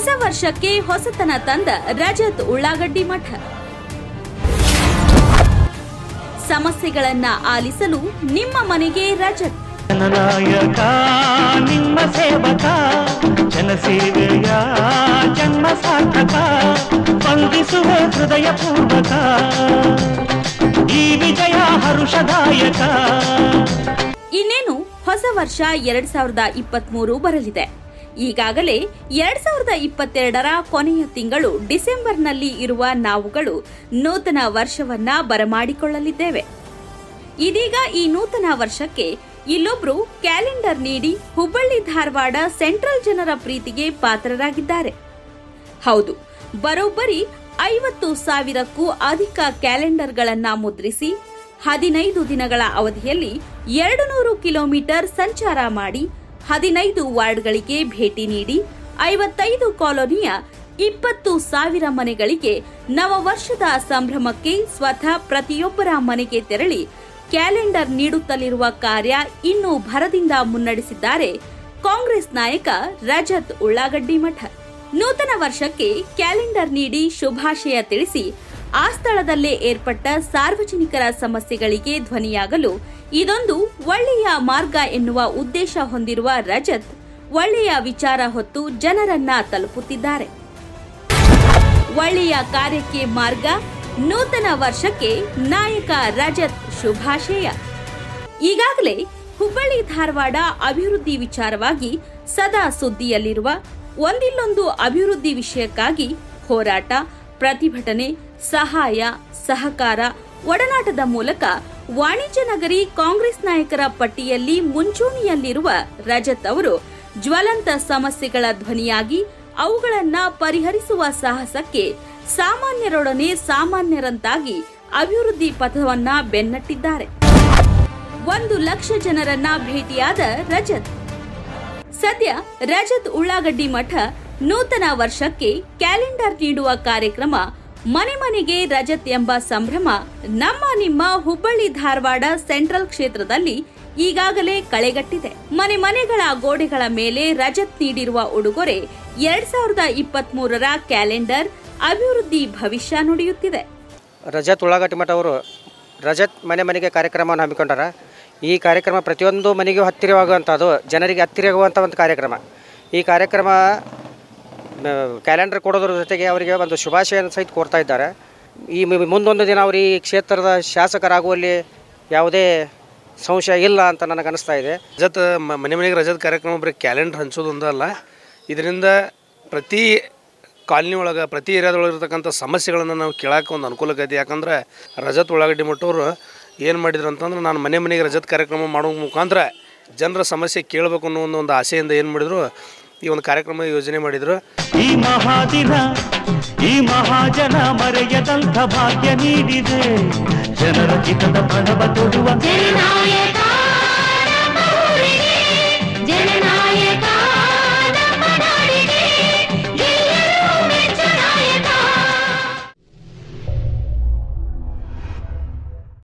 ಹೊಸ ವರ್ಷಕ್ಕೆ ಹೊಸತನ ತಂದ ರಜತ್ ಉಳ್ಳಾಗಡ್ಡಿ ಮಠ. ಸಮಸ್ಯೆಗಳನ್ನ ಆಲಿಸಲು ನಿಮ್ಮ ಮನೆಗೆ ರಜತ್. ಜನನಾಯಕ ನಿಮ್ಮ ಸೇವಕ ಜನಸೇವೆಯ ಜನ್ಮ ಸಾರ್ಥಕ ಸ್ಪಂದಿಸುವ ಹೃದಯ ಪೂರ್ವಕ ಈ ವಿಜಯ ಹರುಷದಾಯಕ. ಇನ್ನೇನು ಹೊಸ ವರ್ಷ ಎರಡ್ ಸಾವಿರದ ಇಪ್ಪತ್ಮೂರು ಬರಲಿದೆ. ಈಗಾಗಲೇ ಎರಡ್ ಸಾವಿರದ ಇಪ್ಪತ್ತೆರಡರ ಕೊನೆಯ ತಿಂಗಳು ಡಿಸೆಂಬರ್ನಲ್ಲಿ ಇರುವ ನಾವುಗಳು ನೂತನ ವರ್ಷವನ್ನ ಬರಮಾಡಿಕೊಳ್ಳಲಿದ್ದೇವೆ. ಇದೀಗ ಈ ನೂತನ ವರ್ಷಕ್ಕೆ ಇಲ್ಲೊಬ್ರು ಕ್ಯಾಲೆಂಡರ್ ನೀಡಿ ಹುಬ್ಬಳ್ಳಿ ಧಾರವಾಡ ಸೆಂಟ್ರಲ್ ಜನರ ಪ್ರೀತಿಗೆ ಪಾತ್ರರಾಗಿದ್ದಾರೆ. ಹೌದು, ಬರೋಬ್ಬರಿ ಐವತ್ತು ಸಾವಿರಕ್ಕೂ ಅಧಿಕ ಕ್ಯಾಲೆಂಡರ್ಗಳನ್ನ ಮುದ್ರಿಸಿ ಹದಿನೈದು ದಿನಗಳ ಅವಧಿಯಲ್ಲಿ ಎರಡು ನೂರು ಕಿಲೋಮೀಟರ್ ಸಂಚಾರ ಮಾಡಿ ಹದಿನೈದು ವಾರ್ಡ್ಗಳಿಗೆ ಭೇಟಿ ನೀಡಿ ಐವತ್ತೈದು ಕಾಲೋನಿಯ ಇಪ್ಪತ್ತು ಸಾವಿರ ಮನೆಗಳಿಗೆ ನವವರ್ಷದ ಸಂಭ್ರಮಕ್ಕೆ ಸ್ವತಃ ಪ್ರತಿಯೊಬ್ಬರ ಮನೆಗೆ ತೆರಳಿ ಕ್ಯಾಲೆಂಡರ್ ನೀಡುತ್ತಲಿರುವ ಕಾರ್ಯ ಇನ್ನೂ ಭರದಿಂದ ಮುನ್ನಡೆಸಿದ್ದಾರೆ ಕಾಂಗ್ರೆಸ್ ನಾಯಕ ರಜತ್ ಉಳ್ಳಾಗಡ್ಡಿ ಮಠ. ನೂತನ ವರ್ಷಕ್ಕೆ ಕ್ಯಾಲೆಂಡರ್ ನೀಡಿ ಶುಭಾಶಯ ತಿಳಿಸಿ ಆ ಸ್ಥಳದಲ್ಲೇ ಏರ್ಪಟ್ಟ ಸಾರ್ವಜನಿಕರ ಸಮಸ್ಯೆಗಳಿಗೆ ಧ್ವನಿಯಾಗಲು ಇದೊಂದು ಒಳ್ಳೆಯ ಮಾರ್ಗ ಎನ್ನುವ ಉದ್ದೇಶ ಹೊಂದಿರುವ ರಜತ್ ಒಳ್ಳೆಯ ವಿಚಾರ ಹೊತ್ತು ಜನರನ್ನ ತಲುಪುತ್ತಿದ್ದಾರೆ. ಒಳ್ಳೆಯ ಕಾರ್ಯಕ್ಕೆ ಮಾರ್ಗ ನೂತನ ವರ್ಷಕ್ಕೆ ನಾಯಕ ರಜತ್ ಶುಭಾಶಯ. ಈಗಾಗಲೇ ಹುಬ್ಬಳ್ಳಿ ಧಾರವಾಡ ಅಭಿವೃದ್ಧಿ ವಿಚಾರವಾಗಿ ಸದಾ ಸುದ್ದಿಯಲ್ಲಿರುವ ಒಂದಿಲ್ಲೊಂದು ಅಭಿವೃದ್ಧಿ ವಿಷಯಕ್ಕಾಗಿ ಹೋರಾಟ ಪ್ರತಿಭಟನೆ, ಸಹಾಯ, ಸಹಕಾರ ಒಡನಾಟದ ಮೂಲಕ ವಾಣಿಜ್ಯ ನಗರಿ ಕಾಂಗ್ರೆಸ್ ನಾಯಕರ ಪಟ್ಟಿಯಲ್ಲಿ ಮುಂಚೂಣಿಯಲ್ಲಿರುವ ರಜತ್ ಅವರು ಜ್ವಲಂತ ಸಮಸ್ಯೆಗಳ ಧ್ವನಿಯಾಗಿ ಅವುಗಳನ್ನ ಪರಿಹರಿಸುವ ಸಾಹಸಕ್ಕೆ ಸಾಮಾನ್ಯರೊಡನೆ ಸಾಮಾನ್ಯರಂತಾಗಿ ಅಭಿವೃದ್ಧಿ ಪಥವನ್ನ ಬೆನ್ನಟ್ಟಿದ್ದಾರೆ. ಒಂದು ಲಕ್ಷ ಜನರನ್ನ ಭೇಟಿಯಾದ ರಜತ್ ಸದ್ಯ ರಜತ್ ಉಳ್ಳಾಗಡ್ಡಿ ಮಠ ನೂತನ ವರ್ಷಕ್ಕೆ ಕ್ಯಾಲೆಂಡರ್ ನೀಡುವ ಕಾರ್ಯಕ್ರಮ ಮನೆ ಮನೆಗೆ ರಜತ್ ಎಂಬ ಸಂಭ್ರಮ ನಮ್ಮ ನಿಮ್ಮ ಹುಬ್ಬಳ್ಳಿ ಧಾರವಾಡ ಸೆಂಟ್ರಲ್ ಕ್ಷೇತ್ರದಲ್ಲಿ ಈಗಾಗಲೇ ಕಳೆಗಟ್ಟಿದೆ. ಮನೆ ಮನೆಗಳ ಗೋಡೆಗಳ ಮೇಲೆ ರಜತ್ ನೀಡಿರುವ ಉಡುಗೊರೆ ಎರಡ್ ಸಾವಿರದ ಇಪ್ಪತ್ತ್ ಮೂರರ ಕ್ಯಾಲೆಂಡರ್ ಅಭಿವೃದ್ಧಿ ಭವಿಷ್ಯ ನುಡಿಯುತ್ತಿದೆ. ರಜತ್ ಉಳ್ಳಾಗಡ್ಡಿ ಮಠ ಅವರು ರಜತ್ ಮನೆ ಮನೆಗೆ ಕಾರ್ಯಕ್ರಮವನ್ನು ಹಮ್ಮಿಕೊಂಡಾರ? ಈ ಕಾರ್ಯಕ್ರಮ ಪ್ರತಿಯೊಂದು ಮನೆಗೂ ಹತ್ತಿರವಾಗುವಂಥದ್ದು, ಜನರಿಗೆ ಹತ್ತಿರವಾಗುವಂಥ ಒಂದು ಕಾರ್ಯಕ್ರಮ. ಈ ಕಾರ್ಯಕ್ರಮ ಕ್ಯಾಲೆಂಡರ್ ಕೊಡೋದ್ರ ಜೊತೆಗೆ ಅವರಿಗೆ ಒಂದು ಶುಭಾಶಯನ ಸಹಿತ ಕೊಡ್ತಾ ಇದ್ದಾರೆ. ಈ ಮುಂದೊಂದು ದಿನ ಅವರು ಈ ಕ್ಷೇತ್ರದ ಶಾಸಕರಾಗುವಲ್ಲಿ ಯಾವುದೇ ಸಂಶಯ ಇಲ್ಲ ಅಂತ ನನಗೆ ಅನಿಸ್ತಾ ಇದೆ. ರಜತ್ ಮನೆ ಮನೆಗೆ ರಜತ್ ಕಾರ್ಯಕ್ರಮ ಬರೀ ಕ್ಯಾಲೆಂಡರ್ ಹಂಚೋದು ಒಂದಲ್ಲ ಇದರಿಂದ ಪ್ರತಿ ಕಾಲನಿ ಒಳಗೆ, ಪ್ರತಿ ಏರಿಯಾದೊಳಗೆ ಇರತಕ್ಕಂಥ ಸಮಸ್ಯೆಗಳನ್ನು ನಾವು ಕೇಳೋಕೆ ಒಂದು ಅನುಕೂಲಕ್ಕೆ ಯಾಕಂದರೆ ಯಾಕಂದ್ರೆ ರಜತ್ ಉಳ್ಳಾಗಡ್ಡಿ ಮಟ್ಟವರು ಏನು ಮಾಡಿದ್ರು ಅಂತಂದ್ರೆ ನಾನು ಮನೆ ಮನೆಗೆ ರಜತ್ ಕಾರ್ಯಕ್ರಮ ಮಾಡೋ ಮುಖಾಂತರ ಜನರ ಸಮಸ್ಯೆ ಕೇಳಬೇಕು ಅನ್ನೋ ಒಂದು ಒಂದು ಆಸೆಯಿಂದ ಏನು ಮಾಡಿದ್ರು ಈ ಒಂದು ಕಾರ್ಯಕ್ರಮ ಯೋಜನೆ ಮಾಡಿದರು. ಈ ಮಹಾದಿನ ಈ ಮಹಾಜನ ಮರೆಯದಂಥ ಭಾಗ್ಯ ನೀಡಿದೆ. ಜನರ ಚಿತ್ತದ ಪ್ರಣವ ತೋರುವ